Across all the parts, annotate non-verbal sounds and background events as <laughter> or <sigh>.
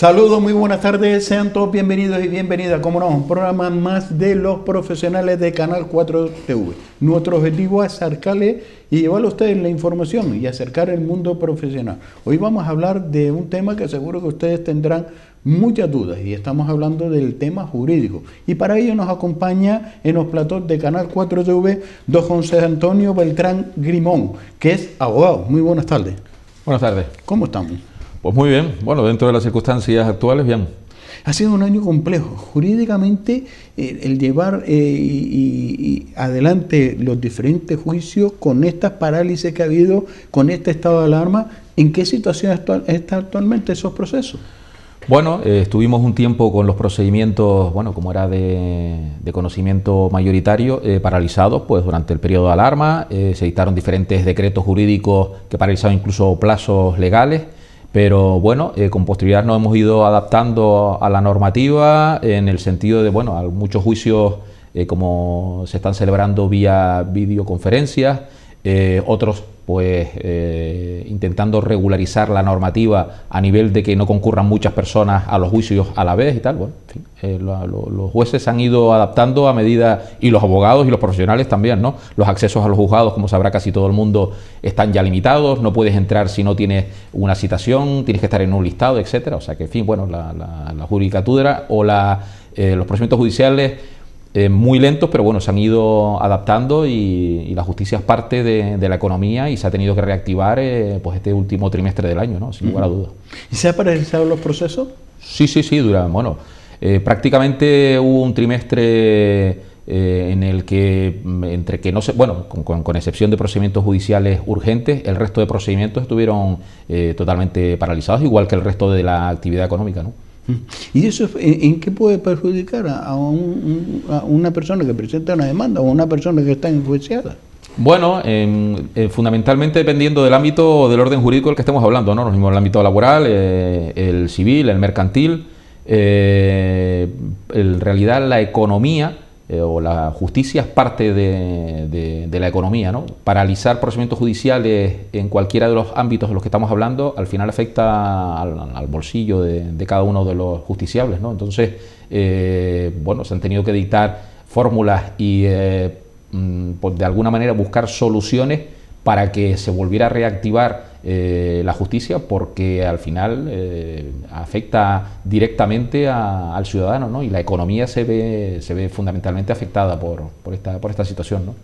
Saludos, muy buenas tardes, sean todos bienvenidos y bienvenidas, como no, un programa más de los profesionales de Canal 4 TV. Nuestro objetivo es acercarle y llevarle a ustedes la información y acercar el mundo profesional. Hoy vamos a hablar de un tema que seguro que ustedes tendrán muchas dudas y estamos hablando del tema jurídico. Y para ello nos acompaña en los platos de Canal 4 TV don José Antonio Beltrán Grimón, que es abogado. Muy buenas tardes. Buenas tardes. ¿Cómo estamos? Pues muy bien, bueno, dentro de las circunstancias actuales, bien. Ha sido un año complejo. Jurídicamente, eh, el llevar eh, y, adelante los diferentes juicios con estas parálisis que ha habido, con este estado de alarma, ¿en qué situación está, actualmente esos procesos? Bueno, eh, estuvimos un tiempo con los procedimientos, bueno, como era de, conocimiento mayoritario, paralizados, pues durante el periodo de alarma, se dictaron diferentes decretos jurídicos que paralizaban incluso plazos legales. Pero bueno, eh, con posterioridad nos hemos ido adaptando a la normativa en el sentido de, bueno, muchos juicios eh, como se están celebrando vía videoconferencias, eh, otros pues eh, intentando regularizar la normativa a nivel de que no concurran muchas personas a los juicios a la vez y tal. Bueno, eh, los jueces han ido adaptando a medida, y los abogados y los profesionales también, ¿no? Los accesos a los juzgados, como sabrá casi todo el mundo, están ya limitados, no puedes entrar si no tienes una citación, tienes que estar en un listado, etcétera. O sea que, en fin, bueno, la, la, judicatura o la, los procedimientos judiciales eh, muy lentos, pero bueno, se han ido adaptando y, la justicia es parte de, la economía y se ha tenido que reactivar eh, pues este último trimestre del año, ¿no? sin lugar a dudas. ¿Y se han paralizado los procesos? Sí, sí, sí, dura. Bueno, eh, prácticamente hubo un trimestre en el que, mm, entre que no se, bueno, con, excepción de procedimientos judiciales urgentes, el resto de procedimientos estuvieron totalmente paralizados, igual que el resto de la actividad económica, ¿no? ¿Y eso en, qué puede perjudicar a, una persona que presenta una demanda o a una persona que está enjuiciada? Bueno, eh, fundamentalmente dependiendo del ámbito del orden jurídico del que estemos hablando, ¿no? Nos mismo el ámbito laboral, eh, el civil, el mercantil, eh, en realidad la economía eh, o la justicia es parte de, la economía. ¿no? Paralizar procedimientos judiciales en cualquiera de los ámbitos de los que estamos hablando al final afecta al, bolsillo de, cada uno de los justiciables. ¿no? Entonces, eh, bueno, se han tenido que dictar fórmulas y eh, mm, pues, de alguna manera buscar soluciones para que se volviera a reactivar eh, la justicia porque al final eh, afecta directamente al ciudadano ¿no? y la economía se ve, se ve fundamentalmente afectada por, por, esta, por esta situación. ¿no?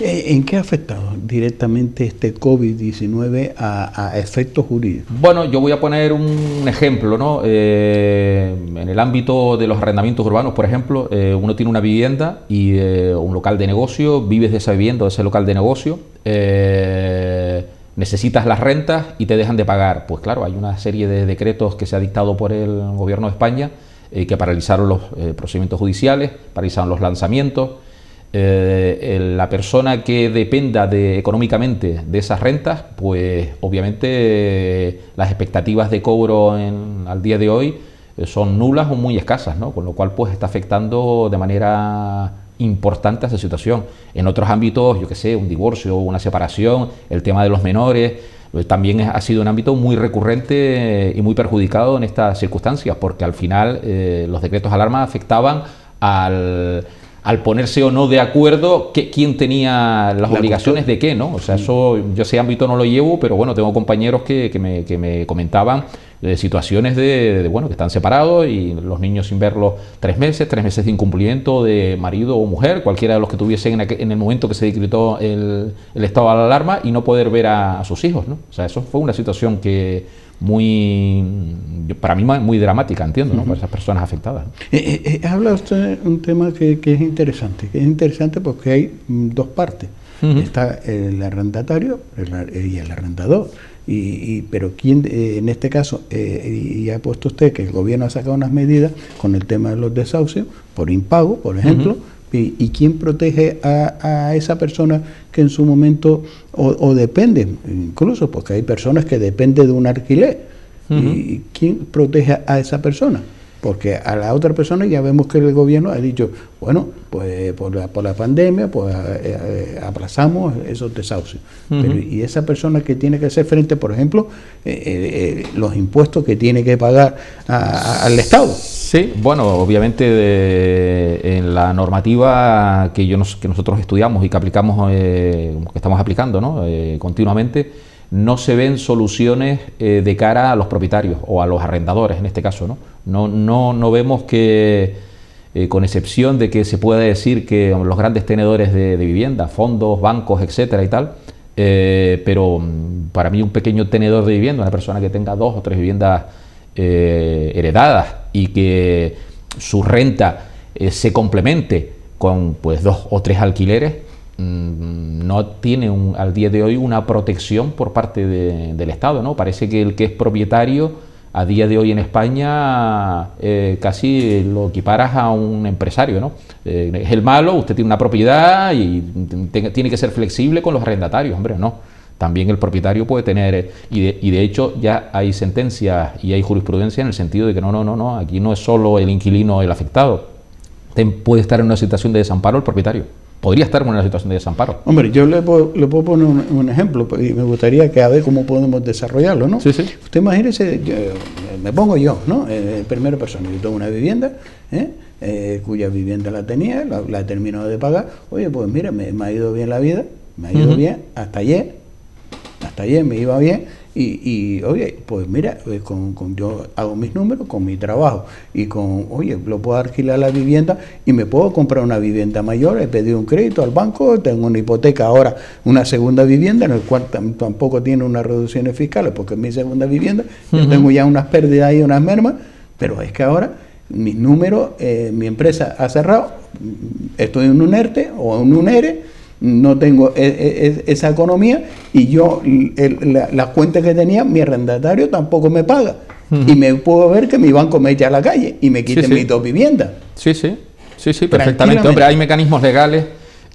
Eh, ¿En qué ha afectado directamente este COVID-19 a, efectos jurídicos? Bueno, yo voy a poner un ejemplo. ¿no? en el ámbito de los arrendamientos urbanos, por ejemplo, uno tiene una vivienda y un local de negocio, vives de esa vivienda o de ese local de negocio necesitas las rentas y te dejan de pagar. Pues claro, hay una serie de decretos que se ha dictado por el Gobierno de España eh, que paralizaron los eh, procedimientos judiciales, paralizaron los lanzamientos. Eh, la persona que dependa de, económicamente de esas rentas, pues obviamente las expectativas de cobro al día de hoy son nulas o muy escasas, ¿no? con lo cual pues está afectando de manera importante a esa situación. En otros ámbitos, yo que sé, un divorcio, una separación, el tema de los menores, pues, también ha sido un ámbito muy recurrente y muy perjudicado en estas circunstancias, porque al final eh, los decretos de alarma afectaban al, al, ponerse o no de acuerdo que, quién tenía las obligaciones de qué, ¿no? O sea, eso yo ese ámbito no lo llevo, pero bueno, tengo compañeros que, que, me, que me comentaban de situaciones de, bueno, que están separados y los niños sin verlos tres meses, tres meses de incumplimiento de marido o mujer, cualquiera de los que tuviesen en, el momento que se decretó el, estado de alarma y no poder ver a, sus hijos, ¿no? O sea, eso fue una situación que muy, para mí muy dramática, entiendo, ¿no? Para esas personas afectadas. Eh, eh, eh, habla usted un tema que, que, es interesante, que es interesante porque hay mm, dos partes. Está el arrendatario y el arrendador. Y, pero quién, eh, en este caso, eh, y ha puesto usted que el gobierno ha sacado unas medidas con el tema de los desahucios, por impago, por ejemplo, y, quién protege a, esa persona que en su momento, o, depende, incluso porque hay personas que dependen de un alquiler, y quién protege a esa persona. Porque a la otra persona ya vemos que el gobierno ha dicho, bueno, pues por la, por la pandemia, pues eh, eh, aplazamos esos desahucios. y esa persona que tiene que hacer frente, por ejemplo, eh, los impuestos que tiene que pagar al Estado. Sí, bueno, obviamente en la normativa que, yo que nosotros estudiamos y que aplicamos, que estamos aplicando ¿no? continuamente, no se ven soluciones eh, de cara a los propietarios o a los arrendadores en este caso. No, no, no, no vemos que, eh, con excepción de que se pueda decir que los grandes tenedores de, vivienda, fondos, bancos, etcétera y tal, eh, pero mm, para mí un pequeño tenedor de vivienda, una persona que tenga dos o tres viviendas heredadas y que su renta se complemente con pues dos o tres alquileres, Mm, no tiene un, al día de hoy una protección por parte del Estado. ¿no? Parece que el que es propietario a día de hoy en España eh, casi lo equiparas a un empresario. ¿no? Eh, es el malo, usted tiene una propiedad y tiene que ser flexible con los arrendatarios. Hombre, no. También el propietario puede tener, y de, y de hecho ya hay sentencias y hay jurisprudencia en el sentido de que no, no, no, no, aquí no es solo el inquilino el afectado, puede estar en una situación de desamparo el propietario podría estar en una situación de desamparo. Hombre, yo le puedo, le puedo poner un, ejemplo pues, y me gustaría que a ver cómo podemos desarrollarlo, ¿no? Sí, sí. Usted imagínese, me pongo yo, ¿no? Eh, primera persona, yo tengo una vivienda, ¿eh? Eh, cuya vivienda la tenía, la, he terminado de pagar. Oye, pues mira, me, ha ido bien la vida, me ha ido bien hasta ayer, hasta ayer me iba bien y, y, oye, pues mira, pues con, yo hago mis números con mi trabajo y con, oye, lo puedo alquilar la vivienda y me puedo comprar una vivienda mayor. He pedido un crédito al banco, tengo una hipoteca ahora, una segunda vivienda en el cual tampoco tiene unas reducciones fiscales porque es mi segunda vivienda. Yo tengo ya unas pérdidas y unas mermas, pero es que ahora mis números, eh, mi empresa ha cerrado, estoy en un ERTE o en un ERE no tengo e, e, e, esa economía y yo la, cuenta que tenía, mi arrendatario tampoco me paga. Y me puedo ver que mi banco me echa a la calle y me quite mi dos viviendas. Sí, sí, sí, sí, perfectamente. Hombre, hay mecanismos legales.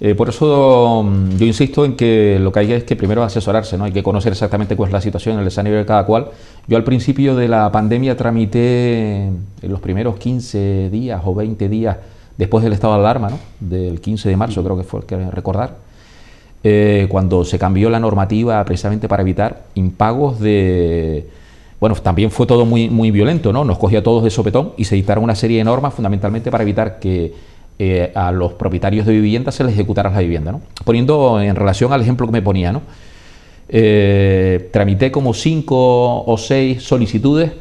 Eh, por eso mm, yo insisto en que lo que hay es que primero asesorarse, ¿no? Hay que conocer exactamente cuál es la situación, el escenario de cada cual. Yo al principio de la pandemia tramité en los primeros 15 días o 20 días después del estado de alarma, ¿no? del 15 de marzo creo que fue, que recordar, eh, cuando se cambió la normativa precisamente para evitar impagos de... Bueno, también fue todo muy, muy violento, ¿no? Nos cogía todos de sopetón y se dictaron una serie de normas fundamentalmente para evitar que eh, a los propietarios de vivienda se les ejecutara la vivienda, ¿no? Poniendo en relación al ejemplo que me ponía, ¿no? Eh, tramité como cinco o seis solicitudes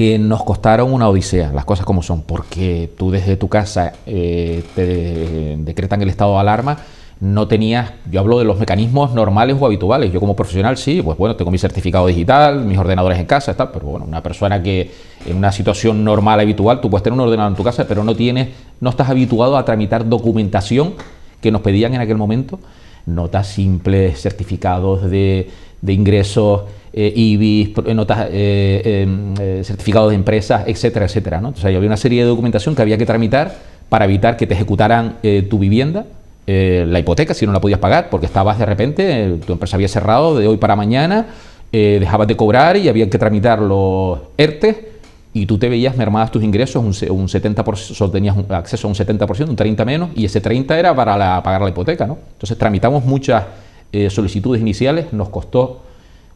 que nos costaron una odisea, las cosas como son, porque tú desde tu casa eh, te decretan el estado de alarma, no tenías, yo hablo de los mecanismos normales o habituales, yo como profesional sí, pues bueno, tengo mi certificado digital, mis ordenadores en casa, tal, pero bueno, una persona que en una situación normal, habitual, tú puedes tener un ordenador en tu casa, pero no tienes, no estás habituado a tramitar documentación que nos pedían en aquel momento, notas simples, certificados de, de ingresos, eh, IBIS, eh, notas, eh, em, eh, certificados de empresas, etcétera, etcétera. ¿no? Entonces había una serie de documentación que había que tramitar para evitar que te ejecutaran tu vivienda, la hipoteca, si no la podías pagar, porque estabas de repente, tu empresa había cerrado de hoy para mañana, dejabas de cobrar y había que tramitar los ERTE y tú te veías mermadas tus ingresos, un, un 70%, tenías acceso a un 70%, un 30% menos, y ese 30% era para pagar la hipoteca. ¿no? Entonces tramitamos muchas solicitudes iniciales, nos costó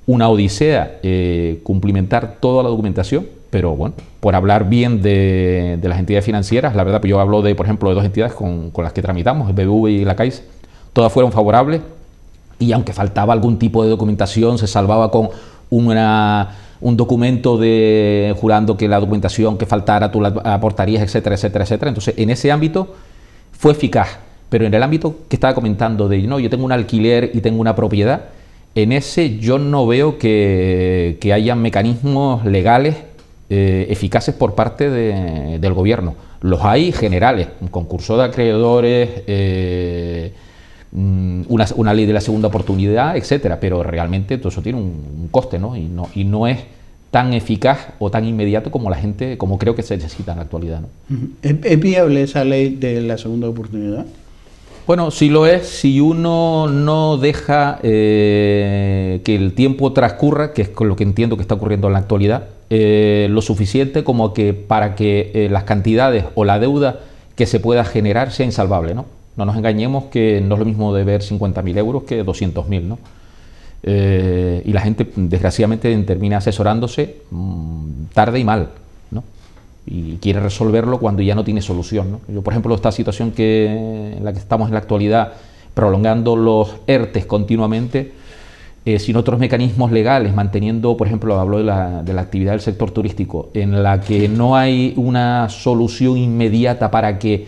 una odisea eh, cumplimentar toda la documentación, pero bueno, por hablar bien de, las entidades financieras, la verdad, pues yo hablo de, por ejemplo, de dos entidades con, las que tramitamos, el BBV y la CAIS, todas fueron favorables y aunque faltaba algún tipo de documentación, se salvaba con una, un documento de jurando que la documentación que faltara tú la aportarías, etcétera, etcétera, etcétera. Entonces, en ese ámbito fue eficaz, pero en el ámbito que estaba comentando de, no, yo tengo un alquiler y tengo una propiedad, en ese yo no veo que, que haya mecanismos legales eh, eficaces por parte del gobierno. Los hay generales, un concurso de acreedores, eh, mm, una, ley de la segunda oportunidad, etcétera, pero realmente todo eso tiene un, coste, ¿no? Y, ¿no? y no es tan eficaz o tan inmediato como la gente, como creo que se necesita en la actualidad. ¿no? ¿Es viable esa ley de la segunda oportunidad? Bueno, sí lo es si uno no deja eh, que el tiempo transcurra, que es con lo que entiendo que está ocurriendo en la actualidad, eh, lo suficiente como que para que eh, las cantidades o la deuda que se pueda generar sea insalvable, ¿no? No nos engañemos que no es lo mismo deber 50.000 euros que 200.000, ¿no? Eh, y la gente, desgraciadamente, termina asesorándose mm, tarde y mal, ¿no? Y quiere resolverlo cuando ya no tiene solución, ¿no? Yo, por ejemplo, esta situación que, en la que estamos en la actualidad, prolongando los ERTES continuamente, eh, sin otros mecanismos legales, manteniendo, por ejemplo, hablo de la, de la, actividad del sector turístico, en la que no hay una solución inmediata para que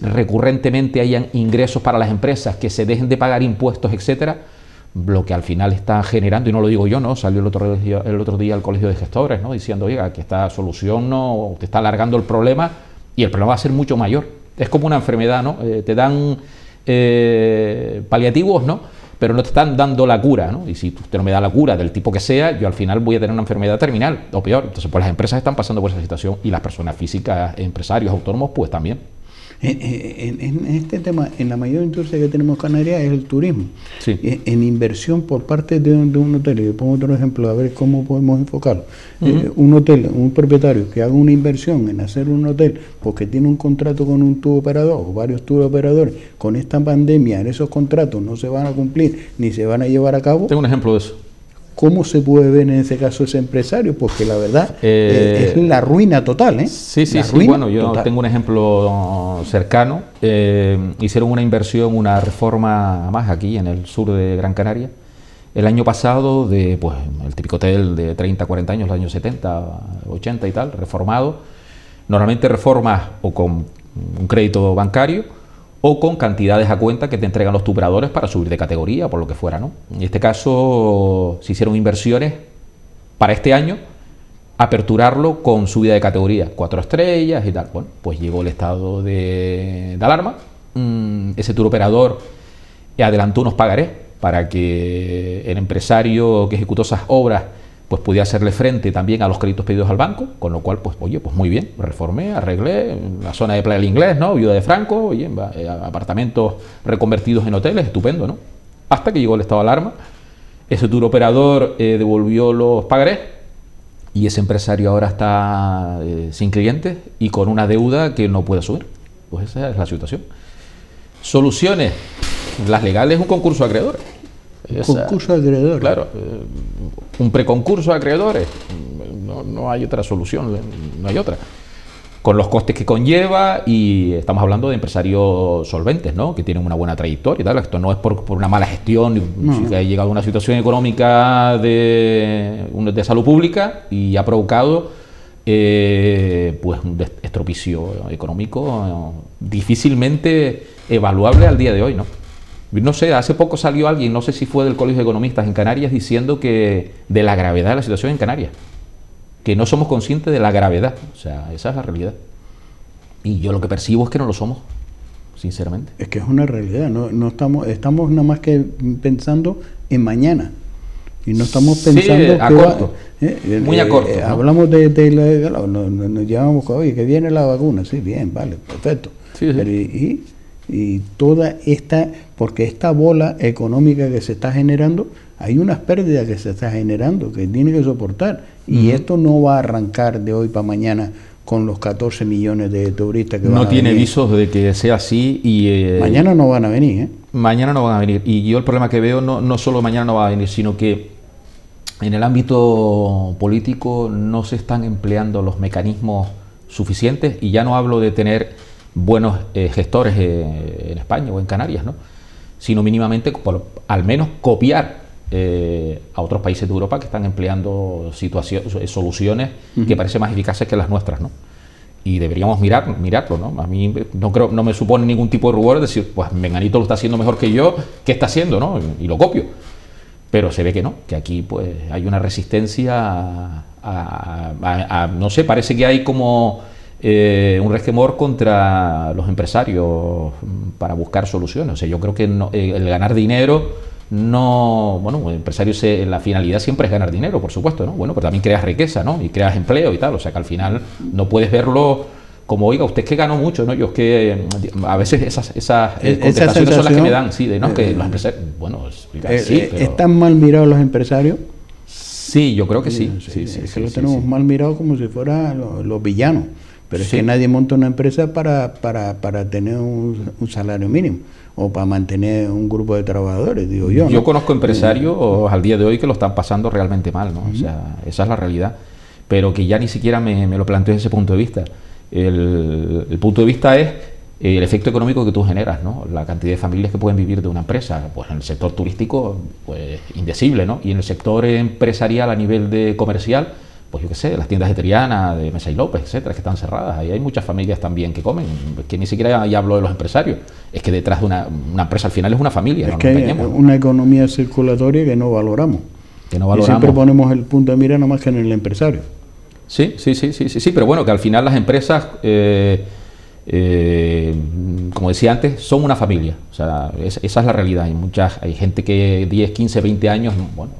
recurrentemente hayan ingresos para las empresas, que se dejen de pagar impuestos, etcétera, lo que al final está generando, y no lo digo yo, ¿no? Salió el otro día, el otro día al colegio de gestores, ¿no? Diciendo, oiga, que esta solución no te está alargando el problema y el problema va a ser mucho mayor. Es como una enfermedad, ¿no? Eh, te dan eh, paliativos, ¿no? Pero no te están dando la cura, ¿no? Y si usted no me da la cura del tipo que sea, yo al final voy a tener una enfermedad terminal o peor. Entonces, pues las empresas están pasando por esa situación y las personas físicas, empresarios, autónomos, pues también. En, en, este tema, en la mayor industria que tenemos en Canarias es el turismo. En, inversión por parte de, un hotel, y pongo otro ejemplo, a ver cómo podemos enfocarlo. Eh, un hotel, un propietario que haga una inversión en hacer un hotel porque tiene un contrato con un tubo operador o varios tubos operadores, con esta pandemia, esos contratos no se van a cumplir ni se van a llevar a cabo. Tengo un ejemplo de eso. ¿Cómo se puede ver en ese caso ese empresario? Porque la verdad eh, es la ruina total. ¿eh? Sí, sí, sí. Bueno, yo tengo un ejemplo cercano. Eh, hicieron una inversión, una reforma más aquí en el sur de Gran Canaria. El año pasado, de pues, el típico hotel de 30, 40 años, los años 70, 80 y tal, reformado. Normalmente reformas o con un crédito bancario o con cantidades a cuenta que te entregan los tuberadores para subir de categoría, por lo que fuera. ¿no? En este caso se hicieron inversiones para este año, aperturarlo con subida de categoría, cuatro estrellas y tal. Bueno, pues llegó el estado de, alarma, mm, ese turoperador adelantó unos pagarés para que el empresario que ejecutó esas obras pues podía hacerle frente también a los créditos pedidos al banco, con lo cual, pues, oye, pues muy bien, reformé, arreglé, la zona de Playa del Inglés, ¿no? Viuda de Franco, oye, eh, apartamentos reconvertidos en hoteles, estupendo, ¿no? Hasta que llegó el estado de alarma, ese tour operador eh, devolvió los pagarés y ese empresario ahora está eh, sin clientes y con una deuda que no puede subir. Pues esa es la situación. Soluciones, las legales, un concurso de acreedores concurso de acreedores. Claro, eh, un preconcurso de acreedores. No, hay otra solución, no hay otra. Con los costes que conlleva y estamos hablando de empresarios solventes, ¿no? Que tienen una buena trayectoria y tal. Esto no es por, una mala gestión, si ha llegado a una situación económica de, de salud pública y ha provocado eh, pues un estropicio económico difícilmente evaluable al día de hoy, ¿no? No sé, hace poco salió alguien, no sé si fue del Colegio de Economistas en Canarias, diciendo que de la gravedad de la situación en Canarias, que no somos conscientes de la gravedad, o sea, esa es la realidad. Y yo lo que percibo es que no lo somos, sinceramente. Es que es una realidad, no, estamos, estamos nada más que pensando en mañana. Y no estamos pensando a corto, eh, muy a eh, corto. Hablamos de, nos, llevamos, oye, que viene la vacuna, sí, bien, vale, perfecto. Pero, y y toda esta, porque esta bola económica que se está generando, hay unas pérdidas que se está generando que tiene que soportar. Y esto no va a arrancar de hoy para mañana con los 14 millones de turistas que no tiene visos de que sea así y eh, mañana no van a venir ¿eh? mañana no van a venir y yo el problema que veo no, no solo mañana no va a venir sino que en el ámbito político no se están empleando los mecanismos suficientes y ya no hablo de tener buenos eh, gestores eh, en España o en Canarias, ¿no? sino mínimamente por, al menos copiar eh, a otros países de Europa que están empleando situaciones, soluciones que parecen más eficaces que las nuestras. ¿no? Y deberíamos mirar, mirarlo. ¿no? A mí no, creo, no me supone ningún tipo de rubor decir, pues Menganito lo está haciendo mejor que yo, ¿qué está haciendo? ¿no? Y, lo copio. Pero se ve que no, que aquí pues hay una resistencia a no sé, parece que hay como eh, un resquemor contra los empresarios para buscar soluciones. O sea, yo creo que eh, el ganar dinero no, bueno, el empresario se, la finalidad siempre es ganar dinero, por supuesto, ¿no? Bueno, pero también creas riqueza, ¿no? Y creas empleo y tal, o sea que al final no puedes verlo como, oiga, usted es que ganó mucho, ¿no? Yo es que a veces esas, esas eh, contestaciones son las que me dan, sí, de no, que los empresarios, bueno, sí, ¿están mal mirados los empresarios? Sí, yo creo que sí. Sí, sí, es que lo sí, tenemos mal mirado como si fuera lo- los villanos. Pero es Sí. que nadie monta una empresa para, para, para tener un, un salario mínimo o para mantener un grupo de trabajadores, digo yo. Yo ¿no? conozco empresarios al día de hoy que lo están pasando realmente mal, ¿no? O sea, esa es la realidad. Pero que ya ni siquiera me, me lo planteo desde ese punto de vista. El, el punto de vista es el efecto económico que tú generas, ¿no? La cantidad de familias que pueden vivir de una empresa. Pues en el sector turístico, pues indecible, ¿no? Y en el sector empresarial a nivel de comercial, pues yo qué sé, las tiendas de Triana, de Mesa y López, etcétera, que están cerradas. Ahí hay muchas familias también que comen, que ni siquiera ya hablo de los empresarios. Es que detrás de una, una empresa al final es una familia, Es no que hay una economía circulatoria que no valoramos. Que no Y valoramos. siempre ponemos el punto de mira nomás que en el empresario. Sí, sí, sí, sí, sí, sí, pero bueno, que al final las empresas, eh, eh, como decía antes, son una familia. O sea, es- esa es la realidad. Hay muchas, hay gente que 10, 15, 20 años, bueno,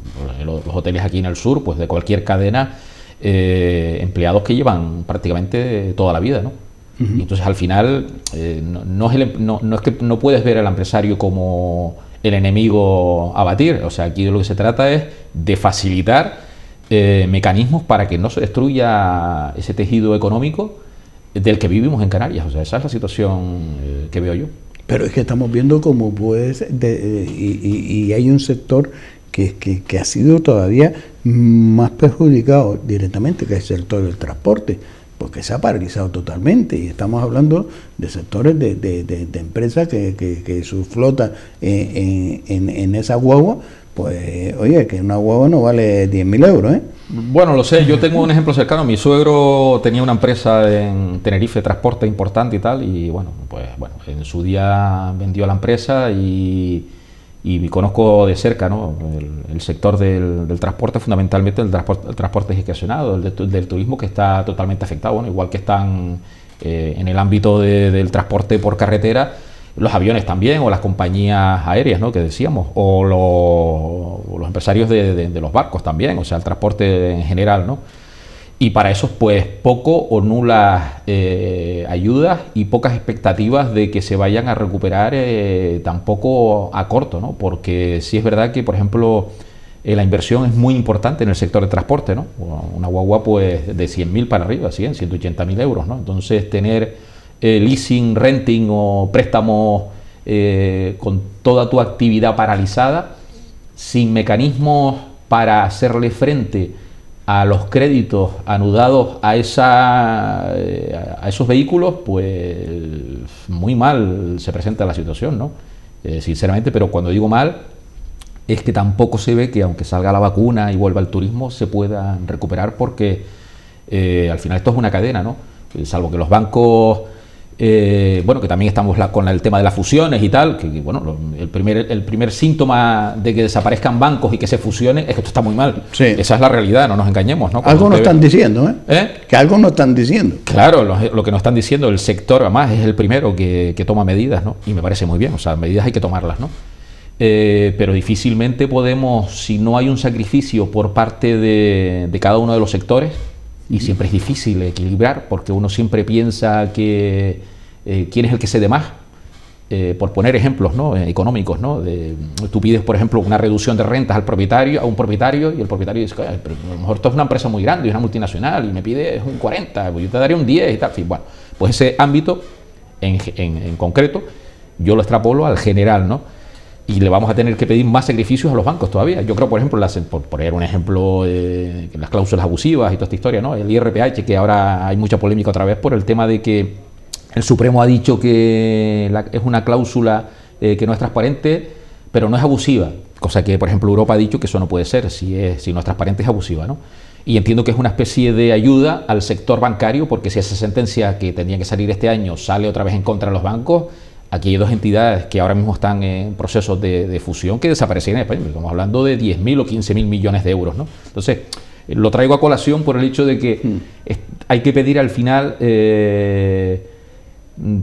los, los hoteles aquí en el sur, pues de cualquier cadena, eh, empleados que llevan prácticamente toda la vida, ¿no? Y entonces al final eh, no, no es el em- no- no es que no puedes ver al empresario como el enemigo a batir. O sea, aquí de lo que se trata es de facilitar eh, mecanismos para que no se destruya ese tejido económico del que vivimos en Canarias. O sea, esa es la situación que veo yo. Pero es que estamos viendo cómo puede ser, de- y, y- y hay un sector que, que, que ha sido todavía más perjudicado directamente, que el sector del transporte, porque se ha paralizado totalmente. Y estamos hablando de sectores de, de- de- empresas que, que- su flota eh, en, en- en esa guagua, pues oye, que una guagua no vale 10.000 euros, ¿eh? Bueno, lo sé, yo tengo un ejemplo cercano. Mi suegro tenía una empresa en Tenerife, transporte importante y tal, y bueno, pues bueno, en su día vendió la empresa y, y conozco de cerca ¿no? el, sector del, transporte, fundamentalmente el transporte, el gestionado, el de del turismo que está totalmente afectado, bueno, igual que están eh, en el ámbito de- del transporte por carretera, los aviones también, o las compañías aéreas, ¿no? Que decíamos, o los, los empresarios de- de los barcos también, o sea, el transporte en general, ¿no? Y para eso, pues, poco o nulas eh, ayudas y pocas expectativas de que se vayan a recuperar eh, tampoco a corto, ¿no? Porque sí es verdad que, por ejemplo, eh, la inversión es muy importante en el sector de transporte, ¿no? Una guagua, pues, de 100.000 para arriba, 100, 180.000 euros, ¿no? Entonces, tener leasing, renting o préstamos con toda tu actividad paralizada, sin mecanismos para hacerle frente a los créditos anudados a, esa, eh, a esos vehículos, pues muy mal se presenta la situación, ¿no? Eh, sinceramente, pero cuando digo mal, es que tampoco se ve que aunque salga la vacuna y vuelva el turismo, se puedan recuperar porque eh, al final esto es una cadena, ¿no? Salvo que los bancos, eh, bueno, que también estamos la- con el tema de las fusiones y tal, que, que, bueno, lo- el primer, el primer síntoma de que desaparezcan bancos y que se fusionen es que esto está muy mal. Sí. Esa es la realidad, no nos engañemos, ¿no? Cuando Algo nos están diciendo, ¿eh? ¿Eh? Que algo nos están diciendo. Claro, lo, lo que nos están diciendo, el sector además es el primero que, que toma medidas, ¿no? Y me parece muy bien, o sea, medidas hay que tomarlas, ¿no? Eh, pero difícilmente podemos, si no hay un sacrificio por parte de, de cada uno de los sectores, y siempre es difícil equilibrar, porque uno siempre piensa que eh, quién es el que se de más, eh, por poner ejemplos ¿no? eh, económicos, ¿no? De, tú pides, por ejemplo, una reducción de rentas al propietario, a un propietario, y el propietario dice, "Ay, pero a lo mejor esto es una empresa muy grande, es una multinacional, y me pide un 40, pues yo te daría un 10 y tal. En fin, bueno, pues ese ámbito en, en- en concreto, yo lo extrapolo al general, ¿no? Y le vamos a tener que pedir más sacrificios a los bancos todavía. Yo creo, por ejemplo, por poner un ejemplo, eh, las cláusulas abusivas y toda esta historia, ¿no? El IRPH, que ahora hay mucha polémica otra vez por el tema de que el Supremo ha dicho que es una cláusula eh, que no es transparente, pero no es abusiva. Cosa que, por ejemplo, Europa ha dicho que eso no puede ser, si, es, si no es transparente es abusiva. ¿no? Y entiendo que es una especie de ayuda al sector bancario, porque si esa sentencia que tenía que salir este año sale otra vez en contra de los bancos, aquí hay dos entidades que ahora mismo están en procesos de, de fusión que desaparecerían en España. Estamos hablando de 10.000 o 15.000 millones de euros. ¿no? Entonces, eh, lo traigo a colación por el hecho de que es- hay que pedir al final eh,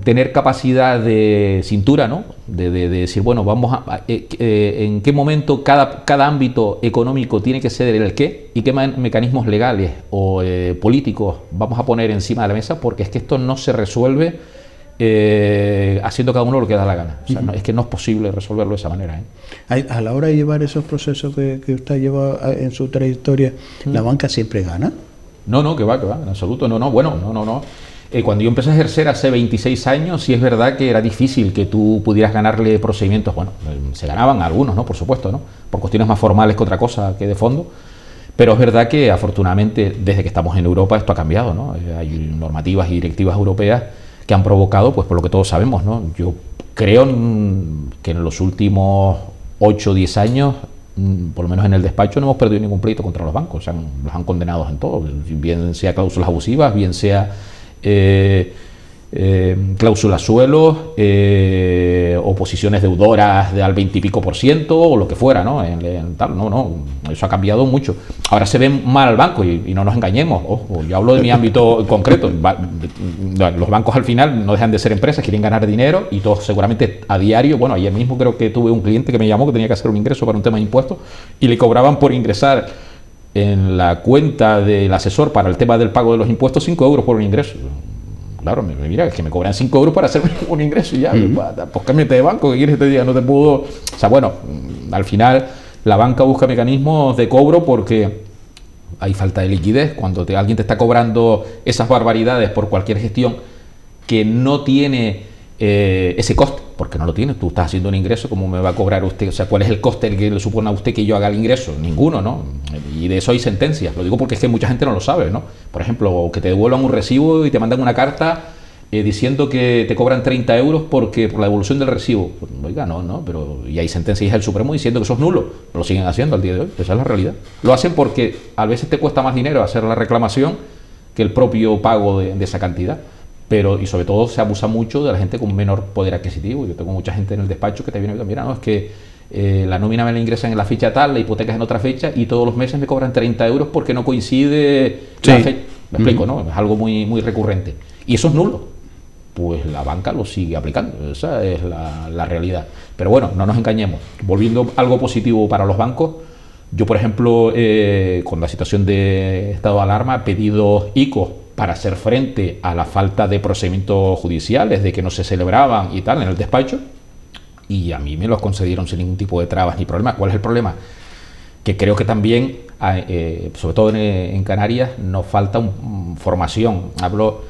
tener capacidad de cintura, ¿no? De, de- de decir, bueno, vamos a, eh, eh, en qué momento cada, cada ámbito económico tiene que ser el qué y qué me- mecanismos legales o políticos vamos a poner encima de la mesa, porque es que esto no se resuelve eh, haciendo cada uno lo que da la gana. O sea, no, es que no es posible resolverlo de esa manera. ¿eh? A la hora de llevar esos procesos que, que usted lleva en su trayectoria, ¿la banca siempre gana? No, no, que va, que va, en absoluto. No, no, bueno, no, no, no. Eh, cuando yo empecé a ejercer hace 26 años, sí es verdad que era difícil que tú pudieras ganarle procedimientos. Bueno, se ganaban algunos, ¿no? Por supuesto, ¿no? Por cuestiones más formales que otra cosa que de fondo. Pero es verdad que afortunadamente desde que estamos en Europa esto ha cambiado, ¿no? Hay normativas y directivas europeas que han provocado, pues por lo que todos sabemos, ¿no? Yo creo que en los últimos 8 o 10 años, mm, por lo menos en el despacho, no hemos perdido ningún pleito contra los bancos, los han condenado en todo, bien sea cláusulas abusivas, bien sea... Eh, eh, cláusulas suelos, eh, oposiciones deudoras de al 20 y pico por ciento o lo que fuera, ¿no? tal, no, no, eso ha cambiado mucho. Ahora se ven mal al banco y, no nos engañemos, yo hablo de mi ámbito concreto, los bancos al final no dejan de ser empresas, quieren ganar dinero y todos seguramente a diario, bueno, ayer mismo creo que tuve un cliente que me llamó que tenía que hacer un ingreso para un tema de impuestos y le cobraban por ingresar en la cuenta del asesor para el tema del pago de los impuestos 5 euros por un ingreso claro, mira, es que me cobran 5 euros para hacer <laughs> un ingreso y ya, pues cámbiate de banco, ¿qué quieres que te diga? No te puedo... O sea, bueno, al final la banca busca mecanismos de cobro porque hay falta de liquidez. Cuando alguien te está cobrando esas barbaridades por cualquier gestión que no tiene eh, ese coste, porque no lo tiene, tú estás haciendo un ingreso, ¿cómo me va a cobrar usted? O sea, ¿cuál es el coste que le supone a usted que yo haga el ingreso? Ninguno, ¿no? Y de eso hay sentencias, lo digo porque es que mucha gente no lo sabe, ¿no? Por ejemplo, que te devuelvan un recibo y te mandan una carta eh, diciendo que te cobran 30 euros porque por la devolución del recibo. Oiga, no, no, pero y hay sentencias del Supremo diciendo que eso es nulo, lo siguen haciendo al día de hoy, esa es la realidad. Lo hacen porque a veces te cuesta más dinero hacer la reclamación que el propio pago de esa cantidad pero y sobre todo se abusa mucho de la gente con menor poder adquisitivo. Yo tengo mucha gente en el despacho que te viene mira, no, es que eh, la nómina me la ingresan en la fecha tal, la hipoteca es en otra fecha y todos los meses me cobran 30 euros porque no coincide la fecha. Me explico, ¿no? Es algo muy, muy recurrente. Y eso es nulo. Pues la banca lo sigue aplicando, esa es la, realidad. Pero bueno, no nos engañemos. Volviendo a algo positivo para los bancos, yo por ejemplo, eh, con la situación de estado de alarma, he pedido ICO para hacer frente a la falta de procedimientos judiciales, de que no se celebraban y tal en el despacho, y a mí me los concedieron sin ningún tipo de trabas ni problema. ¿Cuál es el problema? Que creo que también, eh, sobre todo en, Canarias, nos falta formación. Hablo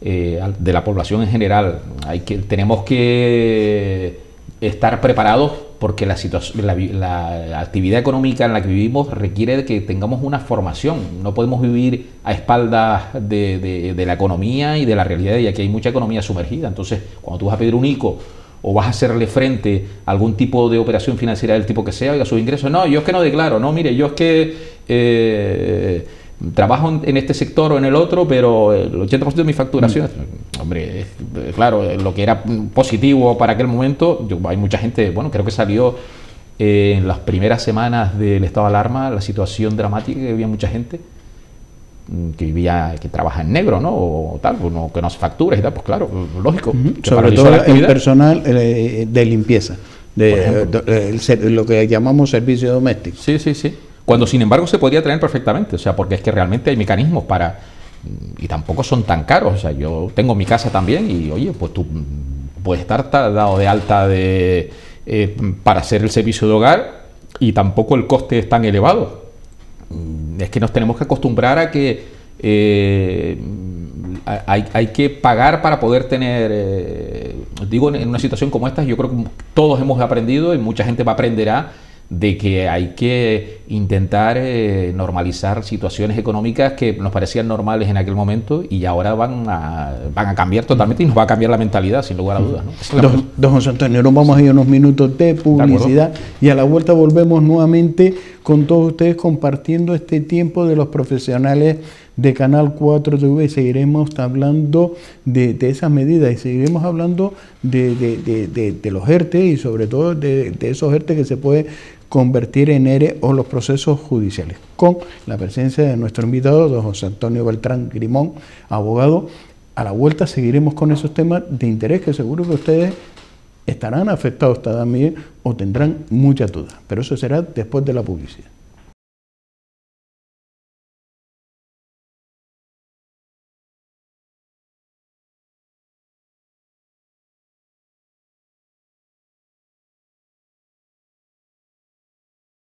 eh, de la población en general. Hay que, tenemos que estar preparados porque la, situación, la, actividad económica en la que vivimos requiere de que tengamos una formación. No podemos vivir a espaldas de, la economía y de la realidad, y aquí hay mucha economía sumergida. Entonces, cuando tú vas a pedir un ICO o vas a hacerle frente a algún tipo de operación financiera del tipo que sea, oiga, sus ingresos, no, yo es que no declaro, no, mire, yo es que... Eh, trabajo en este sector o en el otro, pero el 80% de mi facturación, mm. hombre, claro, lo que era positivo para aquel momento, hay mucha gente, bueno, creo que salió eh, en las primeras semanas del estado de alarma la situación dramática que había mucha gente mm, que vivía, que trabaja en negro, ¿no? O tal, pues que no se factura y tal, pues claro, lógico. Sobre todo el personal eh, de limpieza, de, lo que llamamos servicio doméstico. Sí, sí, sí. Cuando sin embargo se podría traer perfectamente, o sea, porque es que realmente hay mecanismos para y tampoco son tan caros, o sea, yo tengo mi casa también y oye, pues tú puedes estar dado de alta de eh, para hacer el servicio de hogar y tampoco el coste es tan elevado. Mm, es que nos tenemos que acostumbrar a que eh, hay, que pagar para poder tener, eh, digo, en una situación como esta, yo creo que todos hemos aprendido y mucha gente va a aprenderá de que hay que intentar eh, normalizar situaciones económicas que nos parecían normales en aquel momento y ahora van a, van a cambiar totalmente y nos va a cambiar la mentalidad, sin lugar a dudas. Don, José Antonio, nos vamos a ir unos minutos de publicidad y a la vuelta volvemos nuevamente con todos ustedes compartiendo este tiempo de los profesionales de Canal 4 TV. Seguiremos hablando de, esas medidas y seguiremos hablando de, los ERTE y sobre todo de, esos ERTE que se puede convertir en ERE o los procesos judiciales, con la presencia de nuestro invitado, don José Antonio Beltrán Grimón, abogado. A la vuelta seguiremos con esos temas de interés que seguro que ustedes estarán afectados también o tendrán muchas dudas, pero eso será después de la publicidad.